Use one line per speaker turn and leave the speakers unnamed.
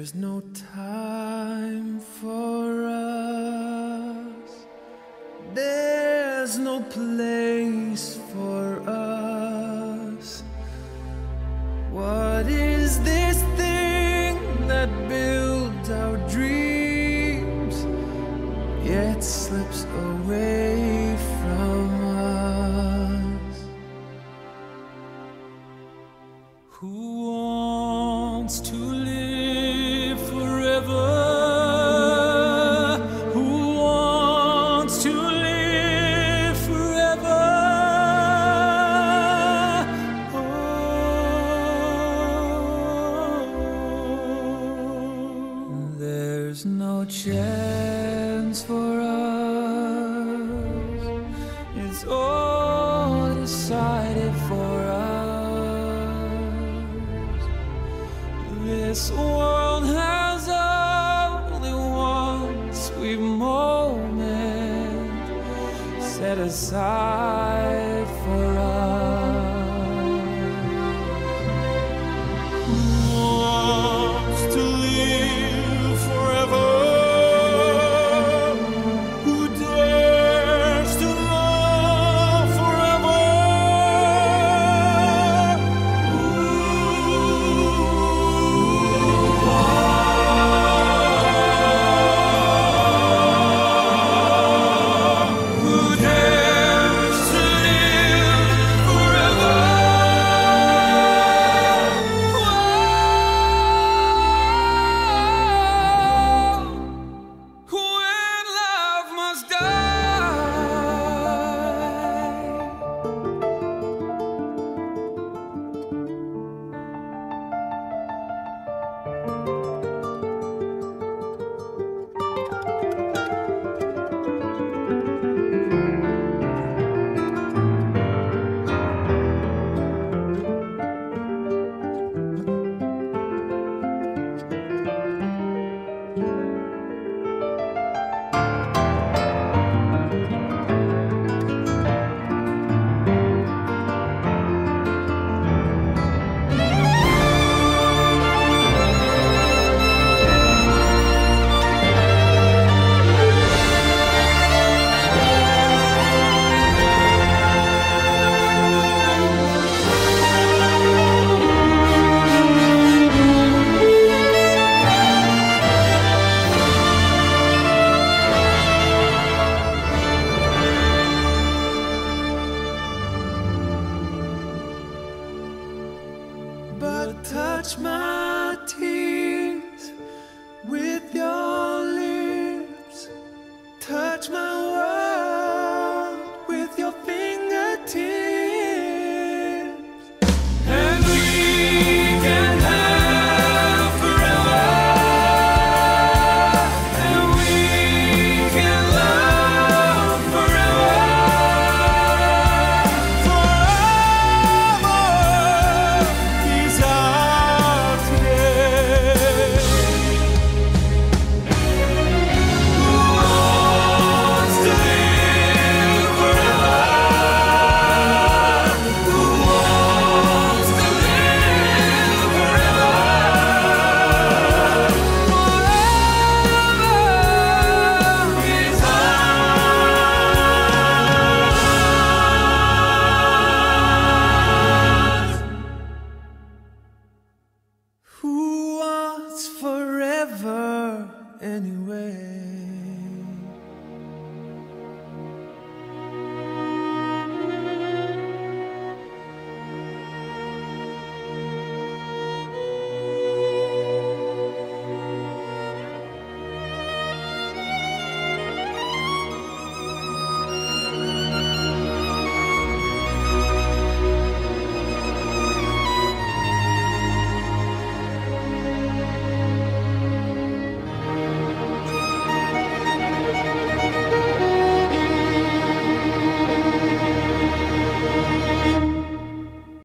There's no time for us. There's no place for us. What is this thing that builds our dreams yet slips away chance for us. It's all decided for us. This world has only one sweet moment set aside touch my tears